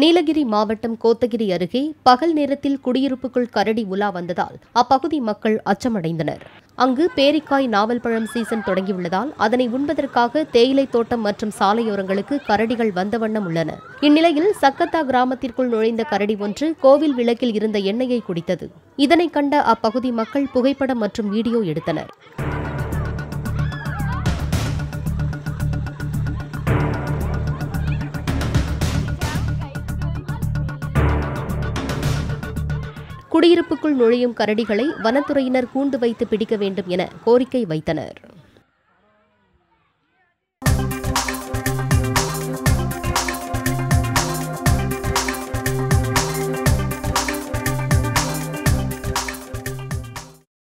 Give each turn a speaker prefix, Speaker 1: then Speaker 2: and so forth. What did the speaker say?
Speaker 1: நீலகிரி மாவட்டம் கோத்தகிரி அருகே பகல் நேரத்தில் குடியிருப்புக்குள் கரடி உலா வந்ததால் அப்பகுதி மக்கள் அச்சமடைந்தனர். அங்கு பேரிக்காய் நாவல் பழம் சீசன் தொடங்கியுள்ளதால் அதனை உண்பதற்காக தேயிலை தோட்டம் மற்றும் சாலையோரங்களுக்கு கரடிகள் வந்த வண்ணம் உள்ளன. இந்நிலையில் சக்கத்தா கிராமத்திற்குள் நுழைந்த கரடி ஒன்று கோவில் விளக்கில் இருந்த எண்ணெயை குடித்தது. இதனை கண்ட அப்பகுதி மக்கள் புகைப்படம் மற்றும் வீடியோ எடுத்தனர். குடியிருப்புக்குள் நுழையும் கரடிகளை வனத்துறையினர் கூண்டு வைத்து பிடிக்க வேண்டும் என கோரிக்கை வைத்தனர்.